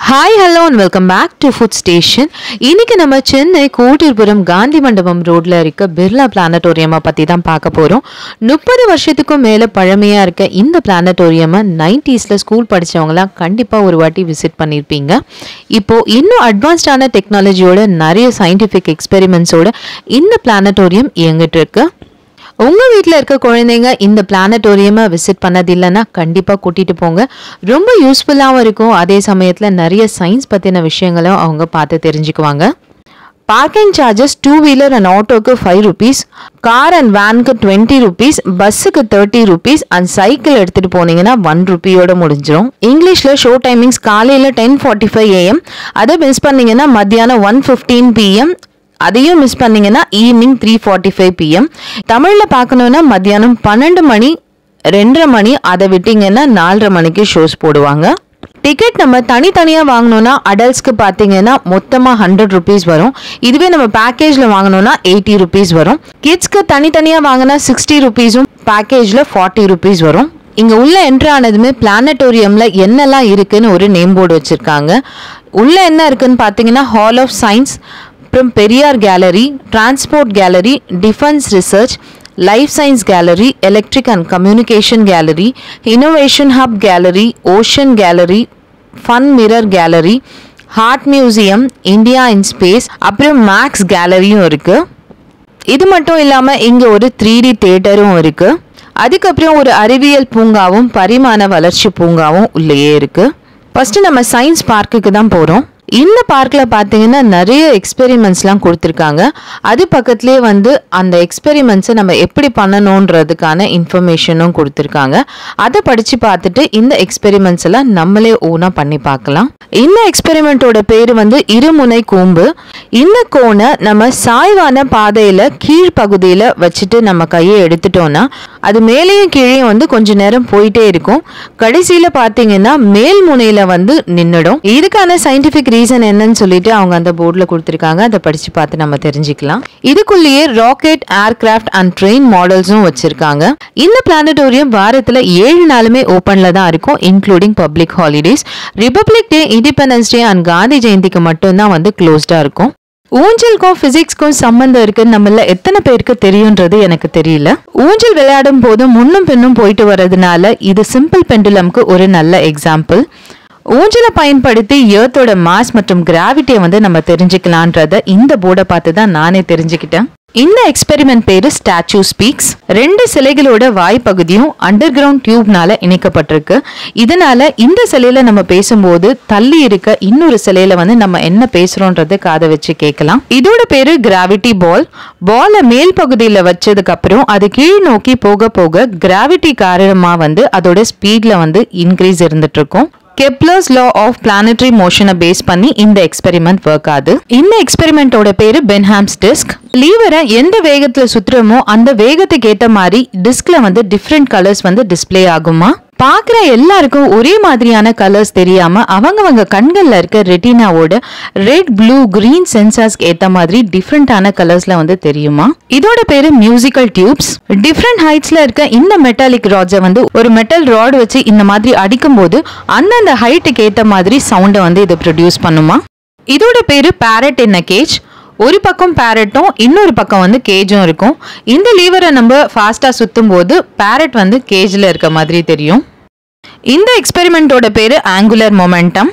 Hi hello and welcome back to food station இன்றைக்கி நம்ம சென்னை கோட்டிர்புரம் காந்தி மண்டபம் ரோட்டில் இருக்க பிர்லா பிளானட்டோரியமை பற்றி தான் பார்க்க போகிறோம் முப்பது வருஷத்துக்கும் மேலே பழமையாக இருக்க இந்த பிளானட்டோரியமை நைன்டிஸில் ஸ்கூல் படித்தவங்களாம் கண்டிப்பாக ஒரு வாட்டி விசிட் பண்ணியிருப்பீங்க இப்போது இன்னும் அட்வான்ஸ்டான டெக்னாலஜியோட நிறைய சயின்டிஃபிக் எக்ஸ்பெரிமெண்ட்ஸோட இந்த பிளானட்டோரியம் இயங்கிட்டு இருக்குது உங்க வீட்டில் இருக்க குழந்தைங்க இந்த பிளானட்டோரியமை விசிட் பண்ணது இல்லைன்னா கண்டிப்பாக கூட்டிட்டு போங்க. ரொம்ப யூஸ்ஃபுல்லாகவும் இருக்கும். அதே சமயத்தில் நிறைய சயின்ஸ் பற்றின விஷயங்களும் அவங்க பார்த்து தெரிஞ்சுக்குவாங்க. Parking charges two wheeler and ஆட்டோக்கு five rupees car and வேனுக்கு டுவெண்ட்டி ருபீஸ் பஸ்ஸுக்கு தேர்ட்டி ருபீஸ் அண்ட் சைக்கிள் எடுத்துகிட்டு போனீங்கன்னா ஒன் ருபியோட முடிஞ்சிடும் இங்கிலீஷில் ஷோ டைமிங்ஸ் காலையில் டென் ஃபார்ட்டி ஃபைவ் ஏஎம் அதை மிஸ் பண்ணீங்கன்னா மத்தியானம் ஒன் ஃபிஃப்டீன் பிஎம் அதையும் மிஸ் பண்ணீங்கன்னா evening three forty five PM தமிழில் பார்க்கணுன்னா மத்தியானம் பன்னெண்டு மணி ரெண்டரை மணி அதை விட்டிங்கன்னா நாலரை மணிக்கு ஷோஸ் போடுவாங்க. டிக்கெட் நம்ம தனித்தனியாக வாங்கணும்னா அடல்ட்ஸ்க்கு பார்த்தீங்கன்னா மொத்தமாக ஹண்ட்ரட் ருபீஸ் வரும். இதுவே நம்ம பேக்கேஜில் வாங்கணும்னா எயிட்டி ருபீஸ் வரும். கிட்ஸ்க்கு தனித்தனியாக வாங்கினா சிக்ஸ்டி ருபீஸும் பேக்கேஜில் ஃபார்ட்டி ருபீஸ் வரும். இங்கே உள்ள என்ட்ரு ஆனதுமே பிளானட்டோரியமில் என்னெல்லாம் இருக்குதுன்னு ஒரு நேம் போர்டு வச்சுருக்காங்க. உள்ளே என்ன இருக்குதுன்னு பார்த்தீங்கன்னா ஹால் ஆஃப் சயின்ஸ் அப்புறம் Periyar gallery transport gallery defence research life science gallery electric and communication gallery innovation hub gallery ocean gallery fun mirror gallery heart museum India in space அப்புறம் maths கேலரியும் இருக்குது இது மட்டும் இல்லாமல் இங்கே ஒரு த்ரீ டி தேட்டரும் இருக்குது அதுக்கப்புறம் ஒரு அறிவியல் பூங்காவும் பரிமாண வளர்ச்சி பூங்காவும் உள்ளேயே இருக்குது ஃபஸ்ட்டு நம்ம சயின்ஸ் பார்க்குக்கு தான் போகிறோம் இந்த பார்க்கில் பார்த்தீங்கன்னா நிறைய எக்ஸ்பெரிமெண்ட்ஸ்லாம் கொடுத்துருக்காங்க. அது பக்கத்துலேயே வந்து அந்த எக்ஸ்பெரிமெண்ட்ஸை நம்ம எப்படி பண்ணணுன்றதுக்கான இன்ஃபர்மேஷனும் கொடுத்துருக்காங்க. அதை படித்து பார்த்துட்டு இந்த எக்ஸ்பெரிமெண்ட்ஸ் எல்லாம் நம்மளே ஓனாக பண்ணி பார்க்கலாம். இந்த எக்ஸ்பெரிமெண்ட்டோட பேர் வந்து இருமுனை கூம்பு. இந்த கோனை நம்ம சாய்வான பாதையில் கீழ்ப்பகுதியில் வச்சுட்டு நம்ம கையை எடுத்துட்டோம்னா அது மேலேயும் கீழே வந்து கொஞ்ச நேரம் போயிட்டே இருக்கும். கடைசியில் பார்த்தீங்கன்னா மேல் முனையில் வந்து நின்றுடும் இதுக்கான சயின்டிஃபிக் ரீசன் என்னன்னு சொல்லிட்டு அவங்க அந்த போர்டில் கொடுத்துருக்காங்க. அதை படித்து பார்த்து நம்ம தெரிஞ்சுக்கலாம். இதுக்குள்ளேயே ராக்கெட் ஏர்கிராஃப்ட் அண்ட் ட்ரெயின் மாடல்ஸும் வச்சிருக்காங்க. இந்த பிளானட்டோரியம் வாரத்தில் ஏழு நாளுமே ஓப்பனில் தான் இருக்கும் including public holidays republic day independence day and Gandhi ஜெயந்திக்கு மட்டும்தான் வந்து க்ளோஸ்டாக இருக்கும். ஊஞ்சலுக்கும் பிசிக்ஸ்க்கும் சம்மந்தம் இருக்குன்னு நம்மள எத்தனை பேருக்கு தெரியுன்றது எனக்கு தெரியல. ஊஞ்சல் விளையாடும் போது முன்னும் பின்னும் போயிட்டு வர்றதுனால இது சிம்பிள் பெண்டுலம்க்கு ஒரு நல்ல எக்ஸாம்பிள் ஊஞ்சலை பயன்படுத்தி ஏர்த்தோட மாஸ் மற்றும் கிராவிட்டியை வந்து நம்ம தெரிஞ்சுக்கலான்றத இந்த போர்டை பார்த்து தான் நானே தெரிஞ்சுக்கிட்டேன். இந்த எக்ஸ்பெரிமெண்ட் பேரு ஸ்டாச்சு ஸ்பீக்ஸ் ரெண்டு சிலைகளோட வாய்ப்பகுதியும் அண்டர் கிரவுண்ட் டியூப்னால இணைக்கப்பட்டிருக்கு. இதனால இந்த சிலையில நம்ம பேசும்போது தள்ளி இருக்க இன்னொரு சிலையில வந்து நம்ம என்ன பேசுறோன்றது காதை வச்சு கேட்கலாம். இதோட பேரு கிராவிட்டி பால் பாலை மேல் பகுதியில வச்சதுக்கு அப்புறம் அது கீழ் நோக்கி போக போக கிராவிட்டி காரணமா வந்து அதோட ஸ்பீட்ல வந்து இன்க்ரீஸ் இருந்துட்டு இருக்கும். கெப்லர்ஸ் லா ஆஃப் பிளானட்டரி மோஷனை பேஸ் பண்ணி இந்த எக்ஸ்பெரிமெண்ட் ஒர்க் ஆகுது. இந்த எக்ஸ்பெரிமெண்ட்டோட பேரு பென்ஹாம்ஸ் டிஸ்க் லீவரை எந்த வேகத்துல சுற்றுறோமோ அந்த வேகத்துக்கு ஏற்ற மாதிரி டிஸ்க்ல வந்து டிஃப்ரெண்ட் கலர்ஸ் வந்து டிஸ்ப்ளே ஆகுமா? பார்க்குற எல்லாருக்கும் ஒரே மாதிரியான கலர்ஸ் தெரியாமல் அவங்கவங்க கண்களில் இருக்க ரெட்டினாவோட ரெட் ப்ளூ கிரீன் சென்சார்ஸ்க்கு ஏற்ற மாதிரி டிஃப்ரெண்ட்டான கலர்ஸில் வந்து தெரியுமா? இதோட பேரு மியூசிக்கல் டியூப்ஸ் டிஃப்ரெண்ட் ஹைட்ஸில் இருக்க இந்த மெட்டாலிக் ராட்ஸை வந்து ஒரு மெட்டல் ராட் வச்சு இந்த மாதிரி அடிக்கும்போது அந்தந்த ஹைட்டுக்கு ஏற்ற மாதிரி சவுண்டை வந்து இதை ப்ரொடியூஸ் பண்ணுமா? இதோட பேர் பேரட் என்ன கேஜ் ஒரு பக்கம் பேரட்டும் இன்னொரு பக்கம் வந்து கேஜும் இருக்கும். இந்த லீவரை நம்ம ஃபாஸ்ட்டாக சுற்றும் போது பேரட் வந்து கேஜில் இருக்க மாதிரி தெரியும். இந்த எக்ஸ்பெரிமெண்ட்டோட பேர் ஆங்குலர் மொமெண்டம்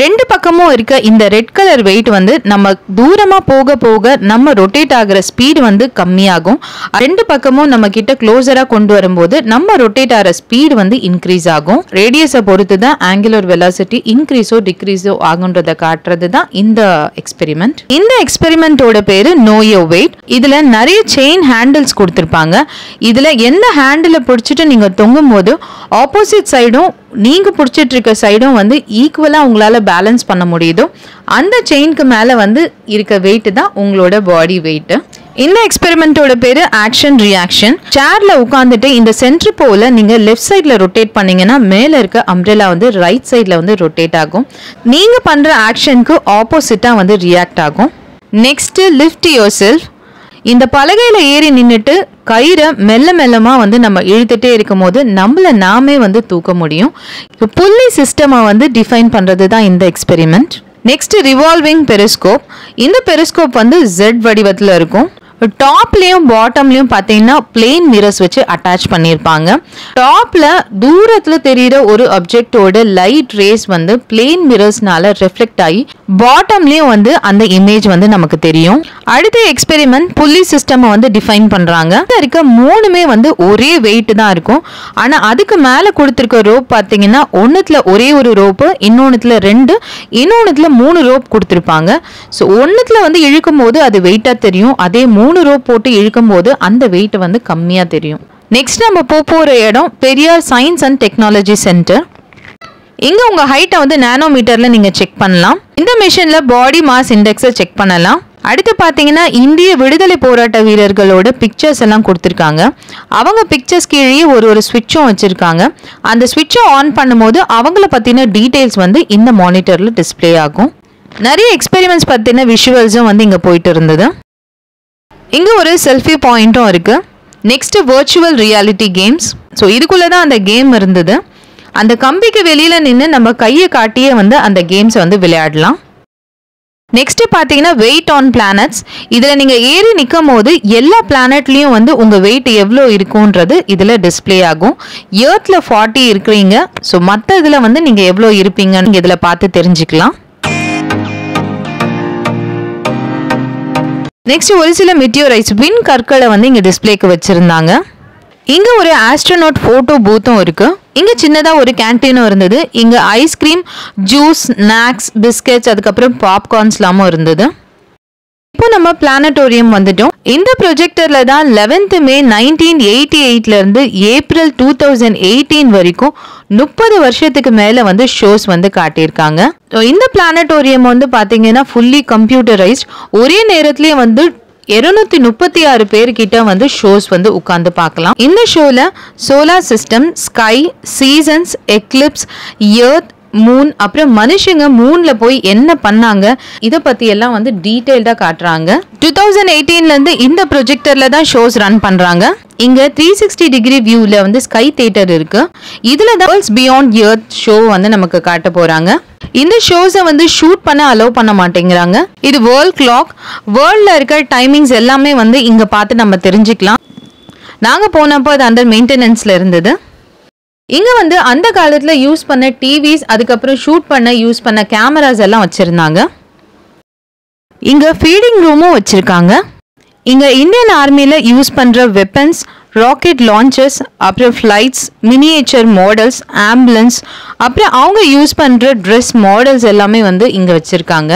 ரெண்டு பக்கமும் இருக்க இந்த ரெட் கலர் வெயிட் வந்து நம்ம தூரமாக போக போக நம்ம ரொட்டேட் ஆகிற ஸ்பீடு வந்து கம்மியாகும். ரெண்டு பக்கமும் நம்ம கிட்ட க்ளோஸராக கொண்டு வரும்போது நம்ம ரொட்டேட் ஆகிற ஸ்பீடு வந்து இன்க்ரீஸ் ஆகும். ரேடியஸை பொறுத்து தான் ஆங்குலர் வெலாசிட்டி இன்க்ரீஸோ டிக்ரீஸோ ஆகுன்றதை காட்டுறது தான் இந்த எக்ஸ்பெரிமெண்ட் இந்த எக்ஸ்பெரிமெண்ட்டோட பேரு நோயோ வெயிட் இதுல நிறைய செயின் ஹேண்டில்ஸ் கொடுத்துருப்பாங்க. இதுல எந்த ஹேண்டிலை பிடிச்சிட்டு நீங்க தொங்கும் போது ஆப்போசிட் சைடும் நீங்கள் பிடிச்சிட்ருக்க சைடும் வந்து ஈக்குவலாக உங்களால் பேலன்ஸ் பண்ண முடியுதோ. அந்த செயின்க்கு மேலே வந்து இருக்க வெயிட்டு தான் உங்களோட பாடி வெயிட்டு இந்த எக்ஸ்பெரிமெண்ட்டோட பேர் ஆக்ஷன் ரியாக்ஷன் சேரில் உட்காந்துட்டு இந்த சென்ட்ரு போல நீங்கள் லெஃப்ட் சைடில் ரொட்டேட் பண்ணீங்கன்னா மேலே இருக்க அம்ப்ரெலா வந்து ரைட் சைடில் வந்து ரொட்டேட் ஆகும். நீங்கள் பண்ணுற ஆக்ஷனுக்கு ஆப்போசிட்டாக வந்து ரியாக்ட் ஆகும். நெக்ஸ்ட்டு லிஃப்ட் யோர் செல்ஃப் இந்த பலகையில் ஏறி நின்றுட்டு கயிறை மெல்ல மெல்லமாக வந்து நம்ம இழுத்துட்டே இருக்கும் போது நம்மள நாமே வந்து தூக்க முடியும். இப்போ புள்ளி சிஸ்டமை வந்து டிஃபைன் பண்ணுறது தான் இந்த எக்ஸ்பெரிமெண்ட் நெக்ஸ்ட் ரிவால்விங் பெரிஸ்கோப் இந்த பெரிஸ்கோப் வந்து ஜெட் வடிவத்தில் இருக்கும். டாப்லேயும் பாட்டம்லேயும் பார்த்தீங்கன்னா பிளேன் மிரர்ஸ் வச்சு அட்டாச் பண்ணியிருப்பாங்க. டாப்பில் தூரத்தில் தெரிகிற ஒரு அப்ஜெக்டோட லைட் ரேஸ் வந்து பிளேன் மிரர்ஸ்னால ரிஃப்ளெக்ட் ஆகி பாட்டம்லேயும் வந்து அந்த இமேஜ் வந்து நமக்கு தெரியும். அடுத்த எக்ஸ்பெரிமெண்ட் புள்ளி சிஸ்டமை வந்து டிஃபைன் பண்ணுறாங்க இருக்க மூணுமே வந்து ஒரே வெயிட் தான் இருக்கும். ஆனால் அதுக்கு மேலே கொடுத்துருக்க ரோப் பார்த்தீங்கன்னா ஒன்றுத்தில் ஒரே ஒரு ரோப்பு இன்னொன்றுத்தில் ரெண்டு இன்னொன்றுத்தில் மூணு ரோப் கொடுத்துருப்பாங்க. ஸோ ஒன்றுத்தில் வந்து இழுக்கும் போது அது வெயிட்டாக தெரியும். அதே மூணு ரோப் போட்டு இழுக்கும் போது அந்த வெயிட் வந்து கம்மியாக தெரியும். நெக்ஸ்ட் நம்ம போக போகிற இடம் Periyar science and technology centre இங்கே உங்கள் ஹைட்டை வந்து நேனோமீட்டரில் நீங்கள் செக் பண்ணலாம். இந்த மிஷினில் பாடி மாஸ் இண்டெக்ஸை செக் பண்ணலாம். அடுத்து பார்த்தீங்கன்னா இந்திய விடுதலை போராட்ட வீரர்களோட பிக்சர்ஸ் எல்லாம் கொடுத்துருக்காங்க. அவங்க பிக்சர்ஸ் கீழே ஒரு ஒரு சுவிட்சும் வச்சுருக்காங்க. அந்த சுவிட்சை ஆன் பண்ணும்போது அவங்கள பற்றின டீட்டெயில்ஸ் வந்து இந்த மானிட்டரில் டிஸ்ப்ளே ஆகும். நிறைய எக்ஸ்பெரிமெண்ட்ஸ் பற்றின விஷுவல்ஸும் வந்து இங்கே போயிட்டு இருந்தது. இங்கே ஒரு செல்ஃபி பாயிண்ட்டும் இருக்குது next virtual reality games so இதுக்குள்ளே தான் அந்த கேம் இருந்தது. அந்த கம்பிக்கு வெளியில் நின்று நம்ம கையை காட்டியே வந்து அந்த கேம்ஸை வந்து விளையாடலாம். நெக்ஸ்ட் பார்த்தீங்கன்னா வெயிட் ஆன் பிளானட்ஸ் இதில் நீங்கள் ஏறி நிற்கும் போது எல்லா பிளானட்லேயும் வந்து உங்கள் வெயிட் எவ்வளோ இருக்குன்றது இதில் டிஸ்ப்ளே ஆகும். ஏர்த்தில் ஃபார்ட்டி இருக்கிறீங்க. ஸோ மற்ற இதில் வந்து நீங்கள் எவ்வளோ இருப்பீங்கன்னு இதில் பார்த்து தெரிஞ்சுக்கலாம். நெக்ஸ்ட் ஒரு சில மெட்டியோரைட்ஸ் வின் கற்களை வந்து இங்கே டிஸ்ப்ளேக்கு வச்சுருந்தாங்க. இங்கே ஒரு ஆஸ்ட்ரோநாட் ஃபோட்டோ பூத்தும் இருக்குது இங்கே சின்னதாக ஒரு கேன்டீனும் இருந்தது. இங்கே ஐஸ்கிரீம் ஜூஸ் ஸ்நாக்ஸ் பிஸ்கெட்ஸ் அதுக்கப்புறம் பாப்கார்ன்ஸ்லாமும் இருந்தது. இப்போ நம்ம பிளானட்டோரியம் வந்துட்டோம். இந்த ப்ரொஜெக்டர்ல தான் லெவன்த் மே நைன்டீன் எயிட்டி எயிட்ல இருந்து ஏப்ரல் டூ தௌசண்ட் எயிட்டீன் வரைக்கும் முப்பது வருஷத்துக்கு மேல வந்து ஷோஸ் வந்து காட்டியிருக்காங்க. இந்த பிளானட்டோரியம் வந்து பாத்தீங்கன்னா ஃபுல்லி கம்ப்யூட்டரைஸ்ட் ஒரே நேரத்திலேயே வந்து இருநூத்தி முப்பத்தி ஆறு பேர்கிட்ட வந்து ஷோஸ் வந்து உட்காந்து பார்க்கலாம். இந்த ஷோல solar system sky seasons eclipse earth moon அப்புறம் மனுஷங்க மூன்ல போய் என்ன பண்ணாங்க இதை பத்தி எல்லாம் வந்து டீட்டெயில்டா காட்டுறாங்க. டூ தௌசண்ட் எயிட்டீன்ல இருந்து இந்த ப்ரொஜெக்டர்ல தான் ஷோஸ் ரன் பண்றாங்க. இங்க த்ரீ சிக்ஸ்டி டிகிரி வியூல வந்து ஸ்கை தியேட்டர் இருக்கு. இதுல தான் வேர்ல்ட்ஸ் பியாண்ட் இயர்த் ஷோ வந்து நமக்கு காட்ட போறாங்க. இந்த ஷோஸை வந்து ஷூட் பண்ண அலோவ் பண்ண மாட்டேங்கிறாங்க. இது வேர்ல்ட் கிளாக் வேர்ல்ட்ல இருக்க டைமிங்ஸ் எல்லாமே வந்து இங்க பார்த்து நம்ம தெரிஞ்சுக்கலாம். நாங்க போனப்போ அது அண்டர் மெயின்டெனன்ஸ்ல இருந்தது. இங்க வந்து அந்த காலத்துல யூஸ் பண்ண டிவிஸ் அதுக்கப்புறம் ஷூட் பண்ண யூஸ் பண்ண கேமராஸ் எல்லாம் வச்சிருந்தாங்க. இங்க ஃபீடிங் ரூமும் வச்சிருக்காங்க. இங்கே இந்தியன் ஆர்மியில் யூஸ் பண்ணுற வெப்பன்ஸ் ராக்கெட் லான்ச்சஸ் அப்புறம் ஃப்ளைட்ஸ் மினியேச்சர் மாடல்ஸ் ஆம்புலன்ஸ் அப்புறம் அவங்க யூஸ் பண்ணுற ட்ரெஸ் மாடல்ஸ் எல்லாமே வந்து இங்கே வச்சுருக்காங்க.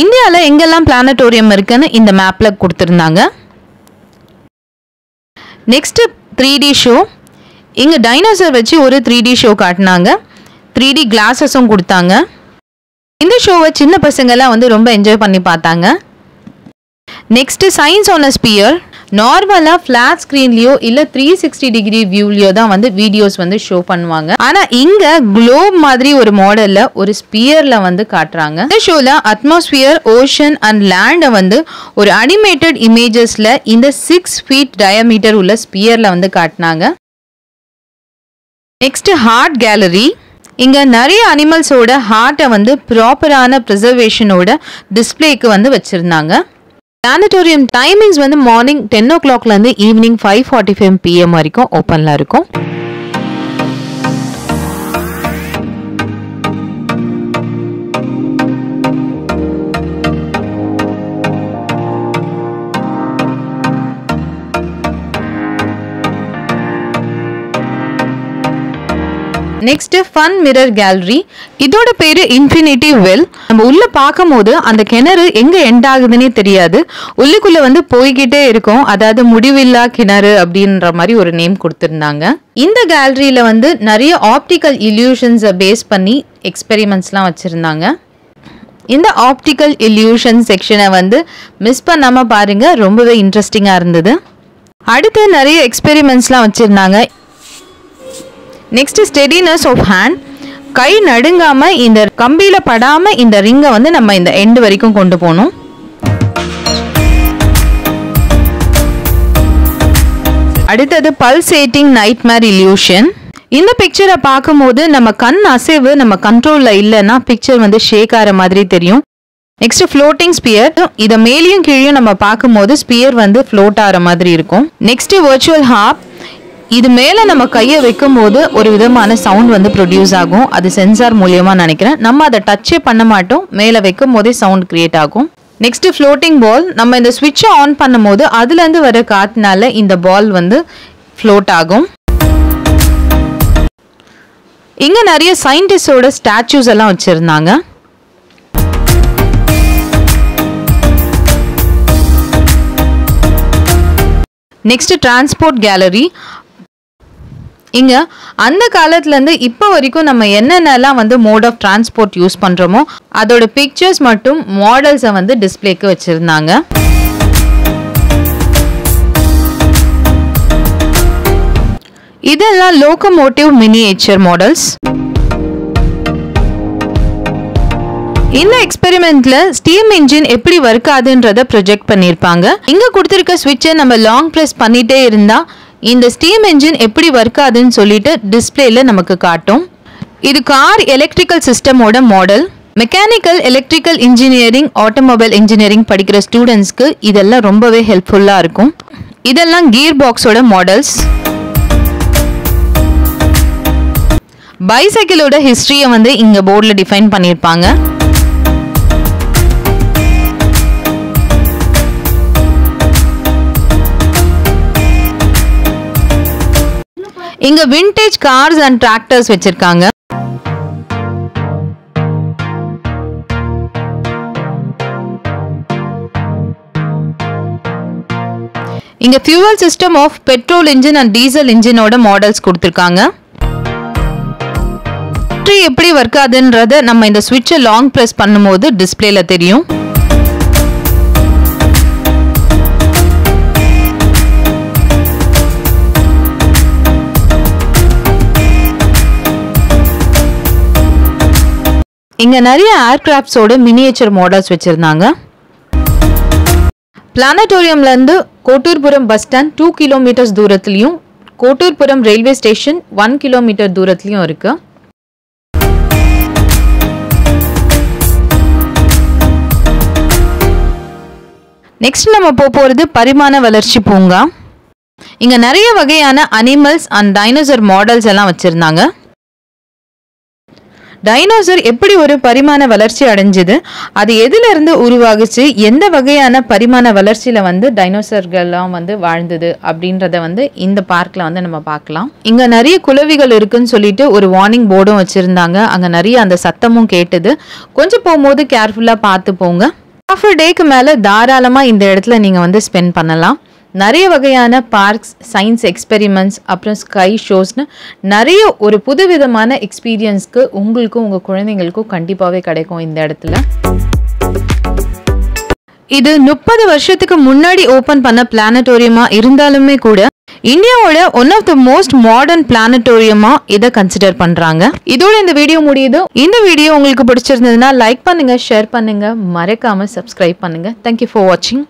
இந்தியாவில் எங்கெல்லாம் பிளானட்டோரியம் இருக்குன்னு இந்த மேப்பில் கொடுத்துருந்தாங்க. நெக்ஸ்ட்டு த்ரீ டி ஷோ இங்கே டைனோசர் வச்சு ஒரு த்ரீ டி ஷோ காட்டினாங்க. த்ரீ டி கிளாஸஸும் கொடுத்தாங்க. இந்த ஷோவை சின்ன பசங்கெல்லாம் வந்து ரொம்ப என்ஜாய் பண்ணி பார்த்தாங்க. Next science on a sphere நார்மலாக ஃப்ளாட் ஸ்க்ரீன்லேயோ இல்லை த்ரீ சிக்ஸ்டி டிகிரி வியூலையோ தான் வந்து வீடியோஸ் வந்து ஷோ பண்ணுவாங்க. ஆனால் இங்கே குளோப் மாதிரி ஒரு மாடலில் ஒரு ஸ்பியரில் வந்து காட்டுறாங்க. இந்த ஷோவில் அட்மாஸ்பியர் ஓஷன் அண்ட் லேண்டை வந்து ஒரு அனிமேட்டட் இமேஜஸில் இந்த சிக்ஸ் ஃபீட் டயமீட்டர் உள்ள ஸ்பியரில் வந்து காட்டினாங்க. நெக்ஸ்ட் ஹார்ட் கேலரி இங்கே நிறைய அனிமல்ஸோட ஹார்ட்டை வந்து ப்ராப்பரான ப்ரிசர்வேஷனோட டிஸ்பிளேக்கு வந்து வச்சுருந்தாங்க. பிளானட்டோரியம் டைமிங்ஸ் வந்து மார்னிங் டென் ஓ கிளாக்லேருந்து evening five forty five PM வரைக்கும் ஓப்பனில் இருக்கும். நெக்ஸ்ட் ஃபன் மிரர் கேலரி இதோட பேரு இன்ஃபினிட்டி வெல் நம்ம உள்ள பார்க்கும் போது அந்த கிணறு எங்க எண்ட் ஆகுதுன்னே தெரியாது. உள்ளுக்குள்ள வந்து போய்கிட்டே இருக்கும். அதாவது முடிவில்லா கிணறு அப்படின்ற மாதிரி ஒரு நேம் கொடுத்துருந்தாங்க. இந்த கேலரியில வந்து நிறைய ஆப்டிக்கல் இல்யூஷன்ஸை பேஸ் பண்ணி எக்ஸ்பெரிமெண்ட்ஸ்லாம் வச்சுருந்தாங்க. இந்த ஆப்டிக்கல் இல்யூஷன் செக்ஷனை வந்து மிஸ் பண்ணாமல் பாருங்க ரொம்பவே இன்ட்ரெஸ்டிங்காக இருந்தது. அடுத்து நிறைய எக்ஸ்பெரிமெண்ட்ஸ்லாம் வச்சுருந்தாங்க. நெக்ஸ்ட் ஸ்டெடினஸ் ஆஃப் ஹேண்ட் கை நடுங்காமல் இந்த கம்பியில் படாமல் இந்த ரிங்கை வந்து நம்ம இந்த எண்டு வரைக்கும் கொண்டு போகணும். அடுத்தது பல்சேட்டிங் நைட்மேர் இல்யூஷன் இந்த பிக்சரை பார்க்கும்போது நம்ம கண் அசைவு நம்ம கண்ட்ரோலில் இல்லைன்னா பிக்சர் வந்து ஷேக் ஆகிற மாதிரி தெரியும். நெக்ஸ்ட் ஃப்ளோட்டிங் ஸ்பியர் இதை மேலேயும் கீழேயும் நம்ம பார்க்கும்போது ஸ்பியர் வந்து ஃப்ளோட் ஆகிற மாதிரி இருக்கும். நெக்ஸ்ட் வர்ச்சுவல் ஹாப் இது மேலே நம்ம கையை வைக்கும் போது ஒரு விதமான சவுண்ட் வந்து ப்ரொடியூஸ் ஆகும். அது சென்சார் மூலியமாக நினைக்கிறேன். நம்ம அதை டச்சே பண்ண மாட்டோம். மேலே வைக்கும் போதே சவுண்ட் கிரியேட் ஆகும். நெக்ஸ்ட் ஃப்ளோட்டிங் பால் நம்ம இந்த ஸ்விட்சை ஆன் பண்ணும்போது அதுலேருந்து வர காற்றுனால இந்த பால் வந்து ஃப்ளோட் ஆகும். இங்கே நிறைய சயின்டிஸ்டோட ஸ்டாச்சூஸ் எல்லாம் வச்சுருந்தாங்க. நெக்ஸ்ட் டிரான்ஸ்போர்ட் கேலரி இங்க அந்த காலத்துலேருந்து இப்போ வரைக்கும் நம்ம என்னென்னலாம் வந்து மோட் ஆஃப் டிரான்ஸ்போர்ட் யூஸ் பண்ணுறோமோ அதோட பிக்சர்ஸ் மட்டும் மாடல்ஸை வந்து டிஸ்பிளேக்கு வச்சுருந்தாங்க. இதெல்லாம் லோகோமோட்டிவ் மினியேச்சர் மாடல்ஸ் இந்த எக்ஸ்பெரிமெண்ட்ல ஸ்டீம் இன்ஜின் எப்படி ஒர்க் ஆகுதுன்றத ப்ரொஜெக்ட் பண்ணியிருப்பாங்க இங்க கொடுத்துருக்க ஸ்விட்சை நம்ம லாங் ப்ரெஸ் பண்ணிட்டே இருந்தா இந்த ஸ்டீம் இன்ஜின் எப்படி ஒர்க் ஆகுதுன்னு சொல்லிட்டு டிஸ்பிளேல நமக்கு காட்டும். இது car electrical சிஸ்டமோட model mechanical electrical engineering automobile engineering படிக்கிற ஸ்டூடெண்ட்ஸ்க்கு இதெல்லாம் ரொம்பவே ஹெல்ப்ஃபுல்லாக இருக்கும். இதெல்லாம் கியர் பாக்ஸோட மாடல்ஸ் பைசைக்கிளோட ஹிஸ்ட்ரியை வந்து இங்கே போர்டில் டிஃபைன் பண்ணியிருப்பாங்க. இங்க விண்டேஜ் கார்ஸ் அண்ட் டிராக்டர்ஸ் வச்சிருக்காங்க. இங்க fuel system of petrol engine and diesel இன்ஜினோட மாடல்ஸ் கொடுத்துருக்காங்க. பேட்டரி எப்படி ஒர்க் ஆகுதுன்றத நம்ம இந்த சுவிட்சை லாங் ப்ரெஸ் பண்ணும்போது டிஸ்பிளேல தெரியும். இங்கே நிறைய ஏர்கிராஃப்ட்ஸோட மினியேச்சர் மாடல்ஸ் வச்சுருந்தாங்க. பிளானட்டோரியம்லேருந்து Kotturpuram bus stand two kilometres தூரத்துலையும் Kotturpuram railway station one kilometre தூரத்துலையும் இருக்குது நெக்ஸ்ட் நம்ம போக போகிறது பரிமாண வளர்ச்சி பூங்கா. இங்கே நிறைய வகையான அனிமல்ஸ் அண்ட் டைனோசர் மாடல்ஸ் எல்லாம் வச்சுருந்தாங்க. டைனோசர் எப்படி ஒரு பரிமாண வளர்ச்சி அடைஞ்சது? அது எதிலிருந்து உருவாகுச்சு? எந்த வகையான பரிமாண வளர்ச்சியில் வந்து டைனோசர்கள்லாம் வந்து வாழ்ந்தது? அப்படின்றத வந்து இந்த பார்க்கில் வந்து நம்ம பார்க்கலாம். இங்கே நிறைய குளவிகள் இருக்குன்னு சொல்லிட்டு ஒரு வார்னிங் போர்டும் வச்சுருந்தாங்க. அங்கே நிறைய அந்த சத்தமும் கேட்டது. கொஞ்சம் போகும்போது கேர்ஃபுல்லாக பார்த்து போங்க. ஹாஃப் டேக்கு மேலே தாராளமாக இந்த இடத்துல நீங்கள் வந்து ஸ்பெண்ட் பண்ணலாம். நிறைய வகையான பார்க்ஸ் சயின்ஸ் எக்ஸ்பெரிமெண்ட்ஸ் அப்புறம் ஸ்கை ஷோஸ்னு நிறைய ஒரு புதுவிதமான எக்ஸ்பீரியன்ஸ்க்கு உங்களுக்கும் உங்கள் குழந்தைங்களுக்கும் கண்டிப்பாகவே கிடைக்கும் இந்த இடத்துல. இது முப்பது வருஷத்துக்கு முன்னாடி ஓபன் பண்ண பிளானட்டோரியமாக இருந்தாலுமே கூட இந்தியாவோட one of the most modern பிளானட்டோரியமா இதை கன்சிடர் பண்றாங்க. இதோட இந்த வீடியோ முடியுது. இந்த வீடியோ உங்களுக்கு பிடிச்சிருந்ததுன்னா லைக் பண்ணுங்க ஷேர் பண்ணுங்க. மறக்காம சப்ஸ்கிரைப் பண்ணுங்க. தேங்க்யூ ஃபார் வாட்சிங்